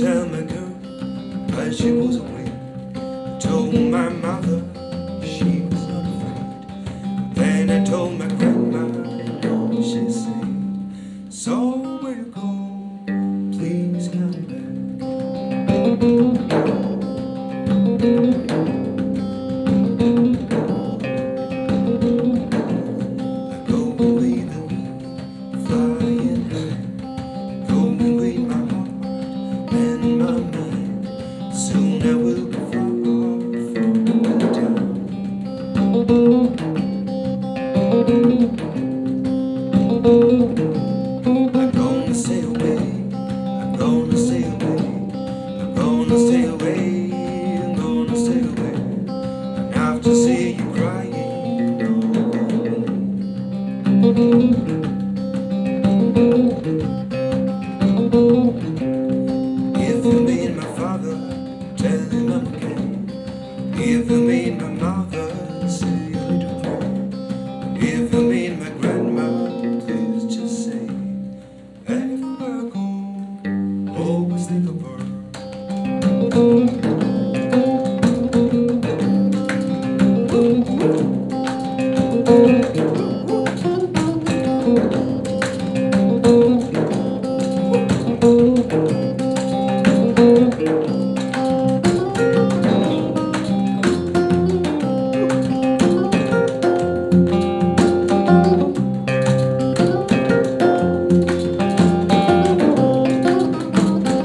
tell my girl, but she was away. I told my mother, she was not afraid. Then I told my grandma, and she said, So where you go? Please come back. Stay away. I'm gonna stay away. I'm gonna stay away. And after see you crying, If you meet my father, tell him I'm okay. If you meet my mother, say a little prayer. If you meet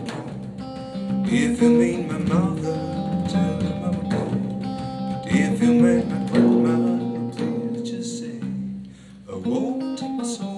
If you mean my mother, tell her I'm go. But if you mean my grandma, please just say, I won't take my soul.